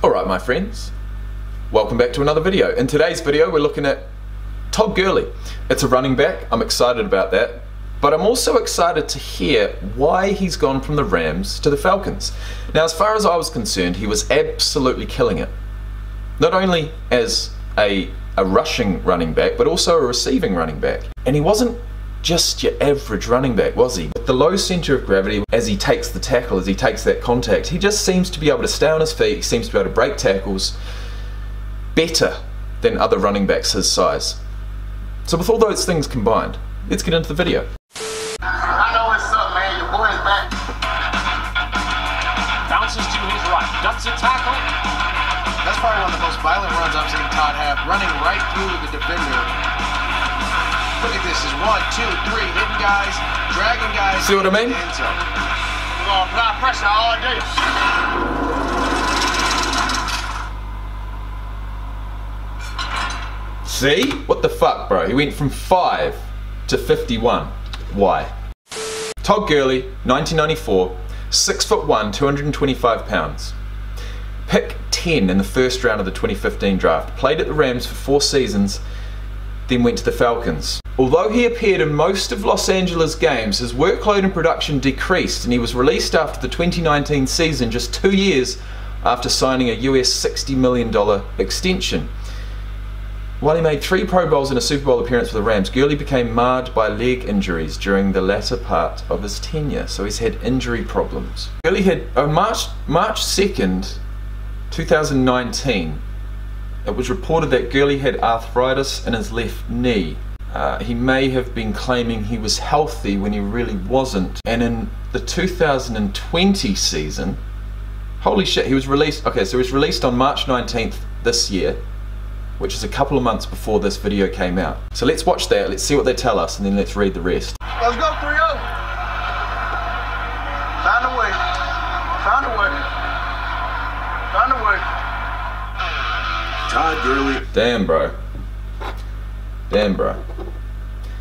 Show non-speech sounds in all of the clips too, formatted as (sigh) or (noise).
Alright my friends, welcome back to another video. In today's video we're looking at Todd Gurley. It's a running back, I'm excited about that, but I'm also excited to hear why he's gone from the Rams to the Falcons. Now as far as I was concerned, he was absolutely killing it. Not only as a, a rushing running back, but also a receiving running back. And he wasn't just your average running back, was he? With the low centre of gravity, as he takes the tackle, as he takes that contact, he just seems to be able to stay on his feet, he seems to be able to break tackles better than other running backs his size. So with all those things combined, let's get into the video. I know what's up, man. Your boy is back. Bounces to his right. Ducks a tackle. That's probably one of the most violent runs I've seen Todd have, running right through the defender. Look at this. Is one, two, three, hitting guys, dragging guys. See what I mean? into the end zone. We're going to apply pressure all day. See? What the fuck, bro? He went from 5 to 51. Why? Todd Gurley, 1994, 6 foot 1, 225 pounds. Pick 10 in the first round of the 2015 draft. Played at the Rams for four seasons, then went to the Falcons. Although he appeared in most of Los Angeles games, his workload and production decreased and he was released after the 2019 season just two years after signing a US $60 million extension. While he made three Pro Bowls and a Super Bowl appearance for the Rams, Gurley became marred by leg injuries during the latter part of his tenure, so he's had injury problems. Gurley had on March March 2nd, 2019. It was reported that Gurley had arthritis in his left knee. Uh, he may have been claiming he was healthy when he really wasn't. And in the 2020 season, holy shit, he was released. Okay, so he was released on March 19th this year which is a couple of months before this video came out. So let's watch that, let's see what they tell us, and then let's read the rest. Let's go 3 0. Found a way. Found a way. Found a way. Todd Gurley Damn, bro. Damn, bro.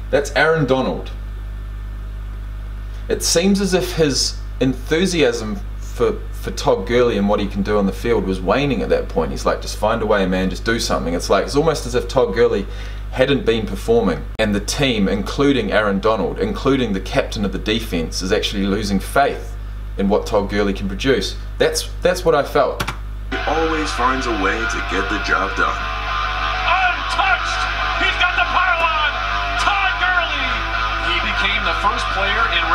That's Aaron Donald. It seems as if his enthusiasm for, for Todd Gurley and what he can do on the field was waning at that point. He's like, just find a way, man, just do something. It's like, it's almost as if Todd Gurley hadn't been performing, and the team, including Aaron Donald, including the captain of the defense, is actually losing faith in what Todd Gurley can produce. That's, that's what I felt. He always finds a way to get the job done.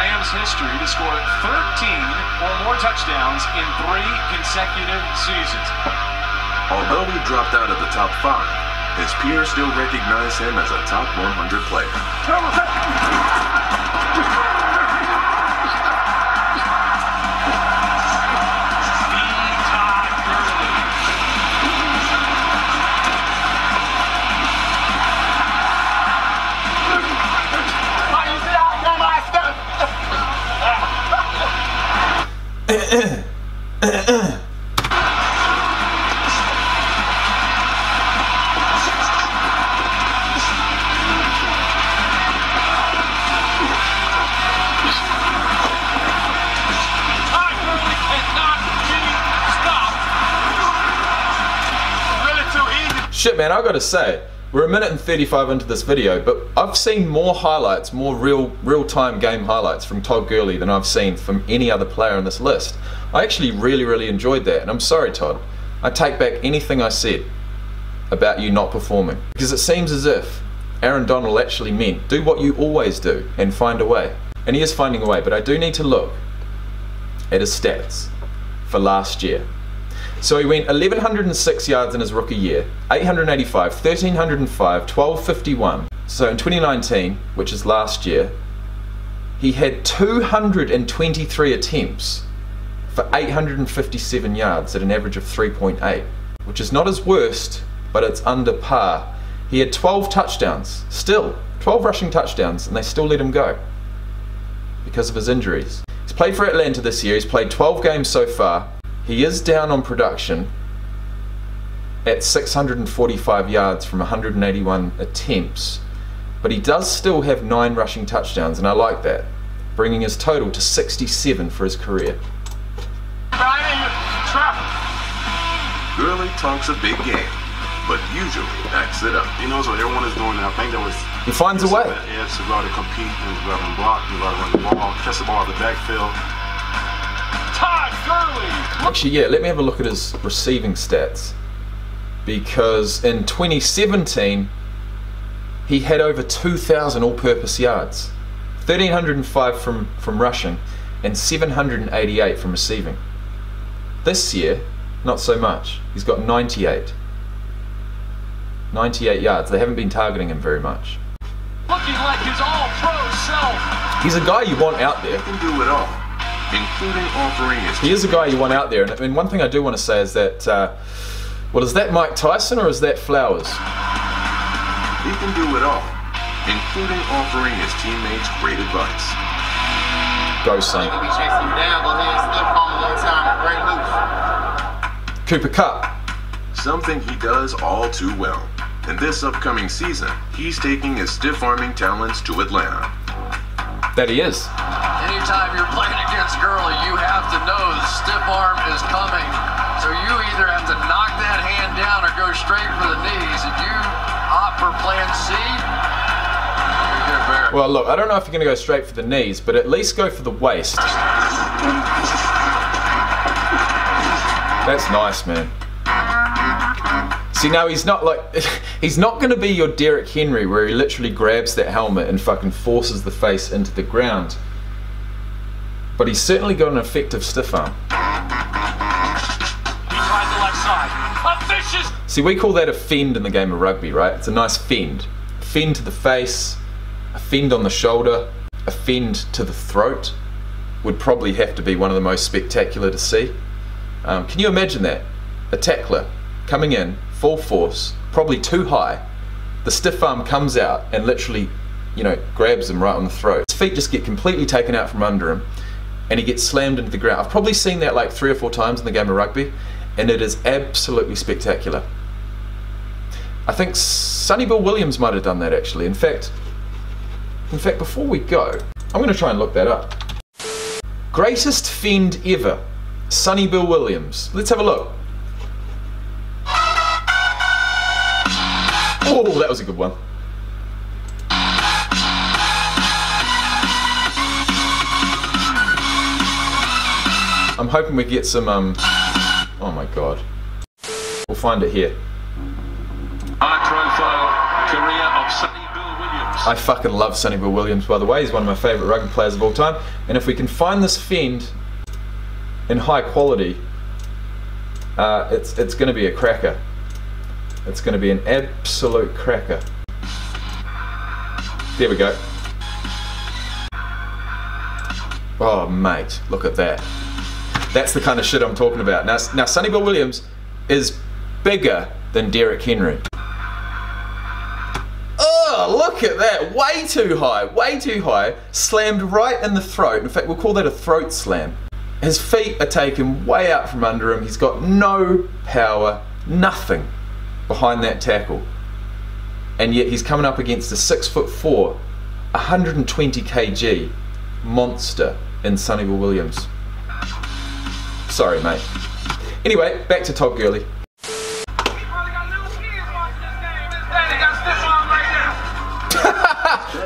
Rams history to score 13 or more touchdowns in three consecutive seasons. Although he dropped out of the top five, his peers still recognize him as a top 100 player. Shit, man, I gotta say, we're a minute and 35 into this video, but I've seen more highlights, more real, real-time game highlights from Todd Gurley than I've seen from any other player on this list. I actually really, really enjoyed that, and I'm sorry, Todd. I take back anything I said about you not performing, because it seems as if Aaron Donald actually meant do what you always do and find a way. And he is finding a way, but I do need to look at his stats for last year. So he went 1,106 yards in his rookie year, 885, 1,305, 1251. So in 2019, which is last year, he had 223 attempts for 857 yards at an average of 3.8, which is not his worst, but it's under par. He had 12 touchdowns, still 12 rushing touchdowns, and they still let him go because of his injuries. He's played for Atlanta this year. He's played 12 games so far. He is down on production at 645 yards from 181 attempts, but he does still have nine rushing touchdowns, and I like that, bringing his total to 67 for his career. Brian, trap. talks a big game, but usually backs it up. He knows what everyone is doing. And I think that was He finds a way. that edge to go out and compete and go out and block, and go out and run the ball, catch the ball at the backfield. Todd Gurley. Actually, yeah, let me have a look at his receiving stats. Because in 2017, he had over 2,000 all purpose yards, 1,305 from, from rushing, and 788 from receiving. This year, not so much. He's got 98. 98 yards. They haven't been targeting him very much. Looking like his all-pro self. He's a guy you want out there. He can do it all, including offering his He is a guy you want out there. And, and one thing I do want to say is that, uh, well, is that Mike Tyson or is that Flowers? He can do it all, including offering his teammates great advice. Go, son. Nigga be chasing you down, go ahead and stiff arm a little time and break loose. Cooper Kupp. Something he does all too well. In this upcoming season, he's taking his stiff arming talents to Atlanta. That he is. Anytime you're playing against Gurley, you have to know the stiff arm is coming. So you either have to knock that hand down or go straight for the knees. If you opt for plan C. Well, look, I don't know if you're going to go straight for the knees, but at least go for the waist. That's nice, man. See, now he's not like. (laughs) He's not going to be your Derrick Henry where he literally grabs that helmet and fucking forces the face into the ground. But he's certainly got an effective stiff arm. See, we call that a fend in the game of rugby, right? It's a nice fend. A fend to the face, a fend on the shoulder, a fend to the throat would probably have to be one of the most spectacular to see. Um, can you imagine that? A tackler coming in, full force, probably too high. The stiff arm comes out and literally, you know, grabs him right on the throat. His feet just get completely taken out from under him and he gets slammed into the ground. I've probably seen that like three or four times in the game of rugby and it is absolutely spectacular. I think Sonny Bill Williams might have done that actually. In fact, in fact, before we go, I'm going to try and look that up. Greatest fend ever, Sonny Bill Williams. Let's have a look. Oh, that was a good one. I'm hoping we get some. Um, oh my god. We'll find it here. high profile career of Sonny Bill Williams. I fucking love Sonny Bill Williams, by the way. He's one of my favourite rugby players of all time. And if we can find this fend in high quality, uh, it's it's going to be a cracker. It's going to be an absolute cracker. There we go. Oh, mate, look at that. That's the kind of shit I'm talking about. Now, now Sonny Bill Williams is bigger than Derrick Henry. Oh, look at that. Way too high. Way too high. Slammed right in the throat. In fact, we'll call that a throat slam. His feet are taken way out from under him. He's got no power, nothing behind that tackle. And yet he's coming up against a six foot four, 120 kg monster in Sonny Bill Williams. Sorry, mate. Anyway, back to Todd Gurley. (laughs)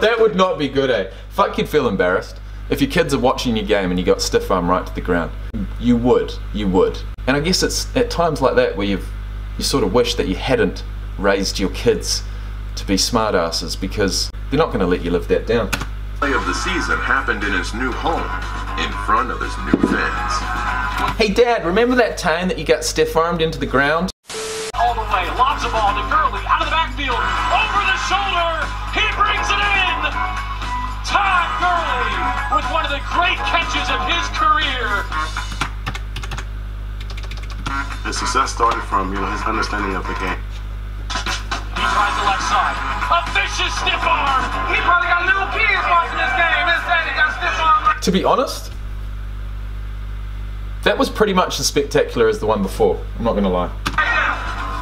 That would not be good, eh? Fuck, you'd feel embarrassed. If your kids are watching your game and you got stiff arm right to the ground, you would, you would. And I guess it's at times like that where you've you sort of wish that you hadn't raised your kids to be smartasses because they're not going to let you live that down. Play of the season happened in his new home, in front of his new fans. Hey, Dad, remember that time that you got stiff armed into the ground? all the way, lobs the ball to Gurley, out of the backfield, over the shoulder, he brings it in! Todd Gurley with one of the great catches of his career. His success started from you know his understanding of the game. He tries the left side, a vicious stiff arm. He probably got little kids watching this game. His daddy got stiff arm. To be honest, that was pretty much as spectacular as the one before. I'm not going to lie.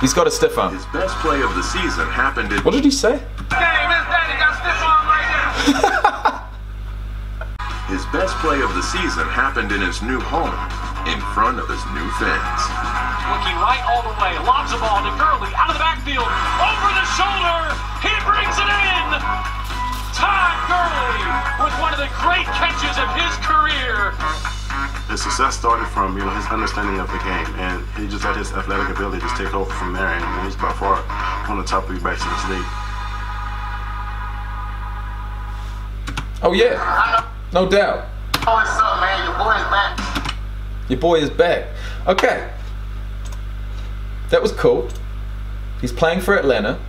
He's got a stiff arm. His best play of the season happened in What did he say? His daddy got stiff arm right now. (laughs) his best play of the season happened in his new home, in front of his new fans. looking right all the way. Lobs the ball to Gurley out of the backfield. Over the shoulder. He brings it in. Todd Gurley with one of the great catches of his career. His success started from you know his understanding of the game, and he just let his athletic ability just take over from there, and he's by far one of the top three backs in this league. Oh yeah, no doubt. Oh, what's up, man? Your boy is back. Your boy is back. Okay. That was cool. He's playing for Atlanta.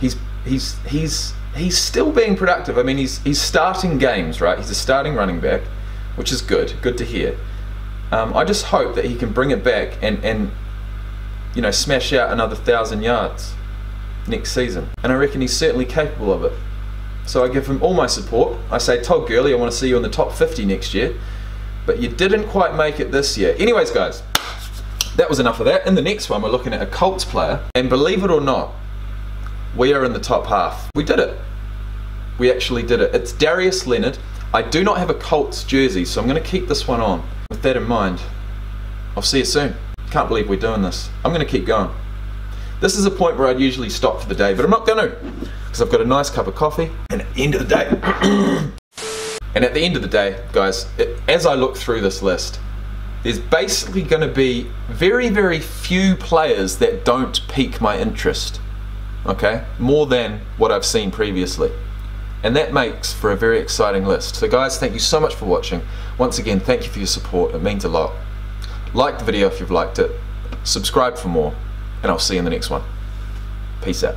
He's he's he's he's still being productive. I mean, he's he's starting games, right? He's a starting running back, which is good. Good to hear. Um, I just hope that he can bring it back and and you know smash out another thousand yards next season. And I reckon he's certainly capable of it. So I give him all my support. I say, Todd Gurley, I want to see you in the top 50 next year. But you didn't quite make it this year. Anyways, guys, that was enough of that. In the next one, we're looking at a Colts player. And believe it or not, we are in the top half. We did it. We actually did it. It's Darius Leonard. I do not have a Colts jersey, so I'm going to keep this one on. With that in mind, I'll see you soon. Can't believe we're doing this. I'm going to keep going. This is a point where I'd usually stop for the day, but I'm not going to because I've got a nice cup of coffee. And at the end of the day, (clears throat) and at the end of the day, guys, it, as I look through this list, there's basically going to be very, very few players that don't pique my interest. Okay, more than what I've seen previously. And that makes for a very exciting list. So, guys, thank you so much for watching. Once again, thank you for your support. It means a lot. Like the video if you've liked it, subscribe for more, and I'll see you in the next one. Peace out.